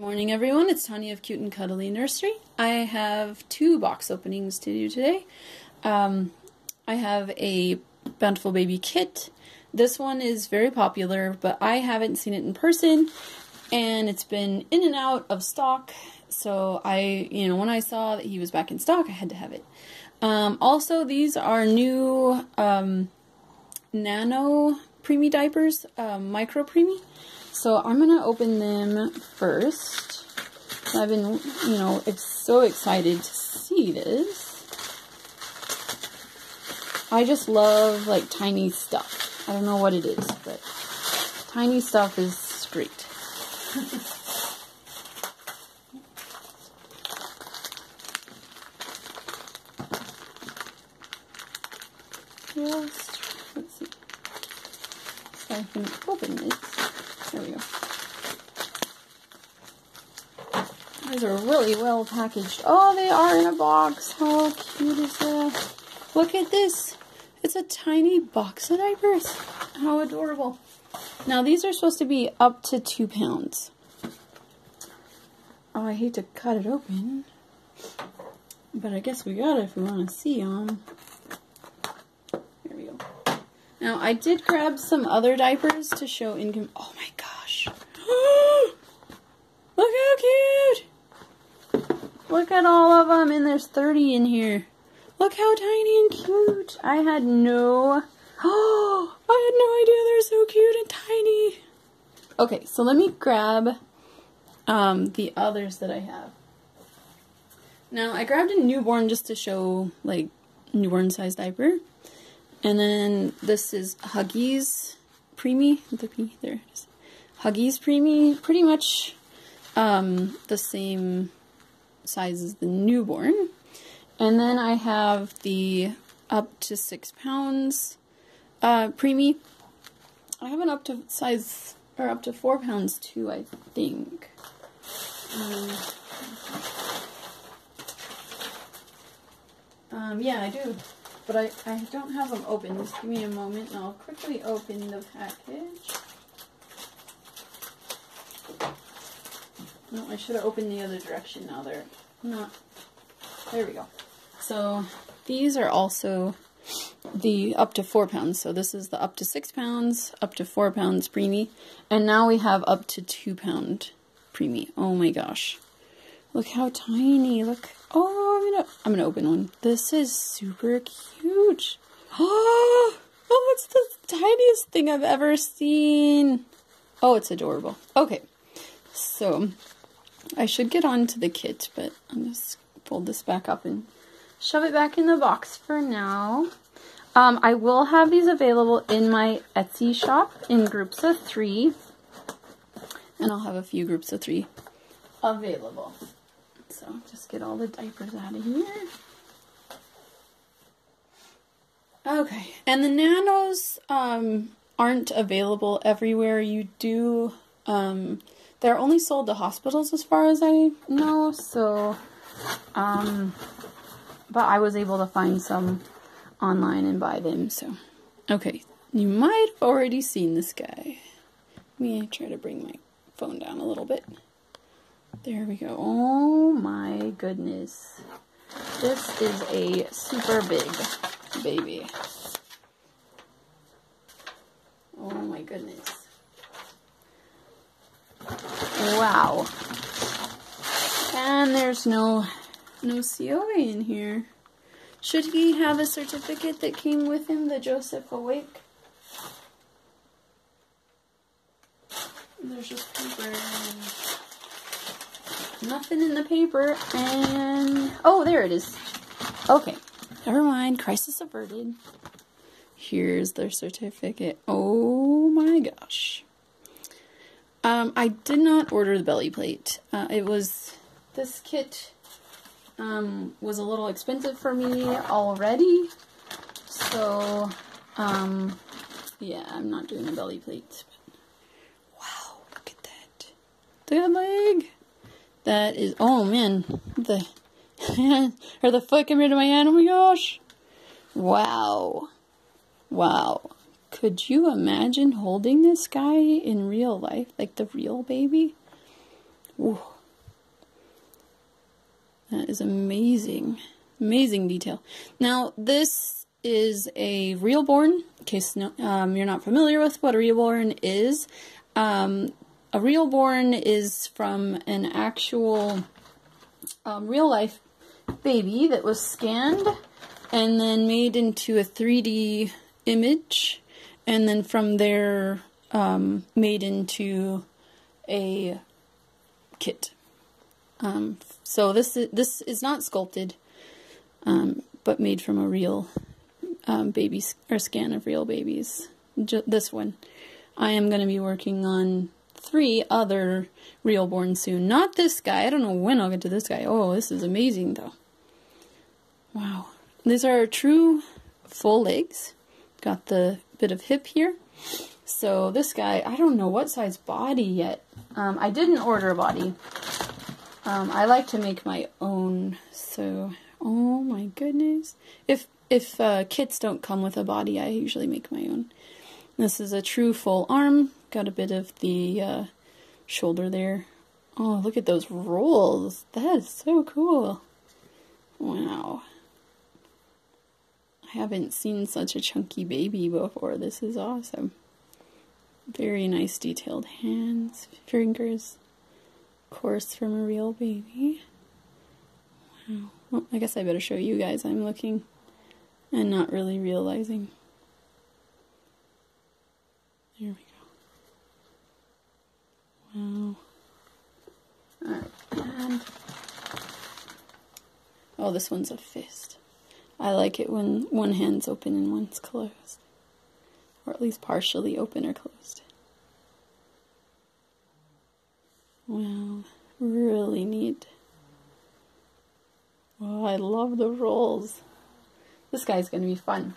Morning everyone, it's Tanya of Cute and Cuddly Nursery. I have two box openings to do today. Um, I have a Bountiful Baby kit. This one is very popular, but I haven't seen it in person, and it's been in and out of stock, so I, you know, when I saw that he was back in stock, I had to have it. Um, also, these are new um, nano preemie diapers, um, micro preemie. So I'm going to open them first. I've been, you know, it's so excited to see this. I just love, like, tiny stuff. I don't know what it is, but tiny stuff is great. Just, let's see. So I can open this. There we go. These are really well packaged. Oh, they are in a box. How cute is that? Look at this. It's a tiny box of diapers. How adorable. Now, these are supposed to be up to two pounds. Oh, I hate to cut it open. But I guess we got it if we want to see them. Now, I did grab some other diapers to show income. Oh my gosh. Look how cute! Look at all of them, and there's 30 in here. Look how tiny and cute. I had no... Oh, I had no idea they're so cute and tiny. Okay, so let me grab um, the others that I have. Now, I grabbed a newborn just to show, like, newborn size diaper. And then this is Huggies Preemie. The P, there it is. Huggies Preemie, pretty much um, the same size as the newborn. And then I have the up to six pounds uh, preemie. I have an up to size, or up to four pounds too, I think. Um, um, yeah, I do. But I, I don't have them open. Just give me a moment and I'll quickly open the package. No, I should have opened the other direction now. They're not. There we go. So these are also the up to four pounds. So this is the up to six pounds, up to four pounds preemie. And now we have up to two pound preemie. Oh my gosh. Look how tiny. Look. Oh, I'm gonna, I'm gonna open one. This is super cute. Oh, oh, it's the tiniest thing I've ever seen. Oh, it's adorable. Okay. So I should get on to the kit, but I'll just fold this back up and shove it back in the box for now. Um, I will have these available in my Etsy shop in groups of three. And I'll have a few groups of three available. So just get all the diapers out of here. Okay, and the nanos um, aren't available everywhere. You do um, they're only sold to hospitals as far as I know, so, um, but I was able to find some online and buy them, so. Okay, you might have already seen this guy. Let me try to bring my phone down a little bit. There we go. Oh my goodness. This is a super big baby. Oh my goodness. Wow. And there's no no COA in here. Should he have a certificate that came with him, the Joseph Awake? There's just paper nothing in the paper and oh there it is. Okay. Never mind. Crisis averted. Here's their certificate. Oh my gosh. Um, I did not order the belly plate. Uh, it was, this kit um, was a little expensive for me already. So, um, yeah, I'm not doing the belly plate. Wow, look at that. The leg. That is, oh man, the hand, or the foot came into my hand. Oh my gosh. Wow. Wow. Could you imagine holding this guy in real life, like the real baby? Whoa. That is amazing. Amazing detail. Now, this is a Realborn, in case no, um, you're not familiar with what a Realborn is. Um, a Realborn is from an actual um, real life baby that was scanned and then made into a 3D image, and then from there um, made into a kit. Um, so this is, this is not sculpted, um, but made from a real um, baby or scan of real babies. J this one. I am going to be working on three other Realborn soon. Not this guy. I don't know when I'll get to this guy. Oh, this is amazing though. Wow. These are true full legs. Got the bit of hip here. So this guy, I don't know what size body yet. Um, I didn't order a body. Um, I like to make my own. So, oh my goodness. If if uh, kits don't come with a body, I usually make my own. This is a true full arm. Got a bit of the uh, shoulder there. Oh, look at those rolls. That is so cool. Wow. I haven't seen such a chunky baby before. This is awesome. Very nice detailed hands, fingers. Course, from a real baby. Wow. Well, I guess I better show you guys I'm looking and not really realizing. There we go. Wow. Alright, and... Oh, this one's a fist. I like it when one hand's open and one's closed. Or at least partially open or closed. Wow, really neat. Oh, I love the rolls. This guy's going to be fun.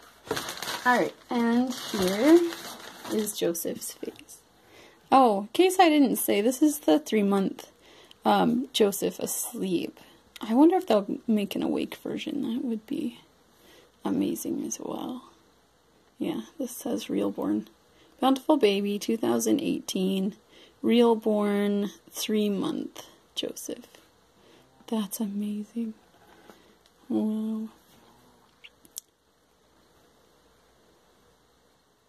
Alright, and here is Joseph's face. Oh, case I didn't say, this is the three-month um, Joseph asleep. I wonder if they'll make an awake version. That would be amazing as well. Yeah, this says Realborn. Bountiful Baby 2018. Realborn 3 month Joseph. That's amazing. Wow.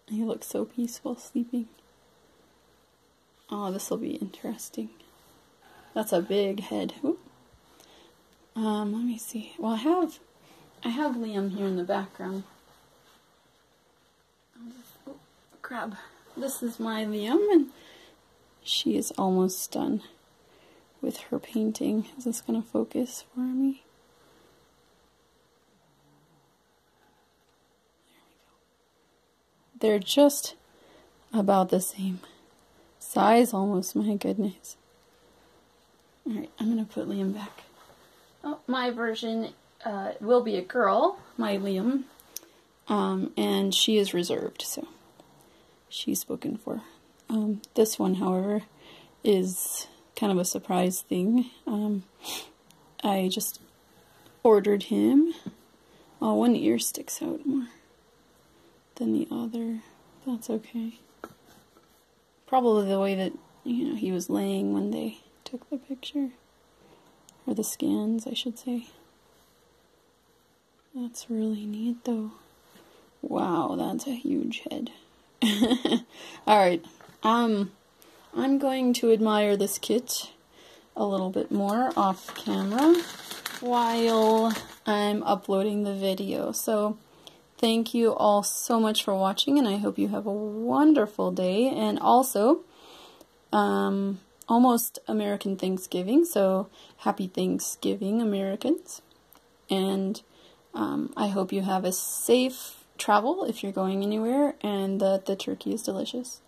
He looks so peaceful sleeping. Oh, this will be interesting. That's a big head. Ooh. Um, let me see. Well, I have I have Liam here in the background. Oh, crab. This is my Liam, and she is almost done with her painting. Is this going to focus for me? They're just about the same size almost, my goodness. Alright, I'm going to put Liam back. Oh, my version uh, will be a girl, my Liam, um, and she is reserved, so she's spoken for. Um, this one, however, is kind of a surprise thing. Um, I just ordered him. Oh, one ear sticks out more than the other. That's okay. Probably the way that, you know, he was laying when they took the picture. Or the scans, I should say. That's really neat though. Wow, that's a huge head. Alright, um, I'm going to admire this kit a little bit more off camera while I'm uploading the video. So, thank you all so much for watching, and I hope you have a wonderful day. And also, um, almost American Thanksgiving, so happy Thanksgiving, Americans. And um, I hope you have a safe travel if you're going anywhere and that the turkey is delicious.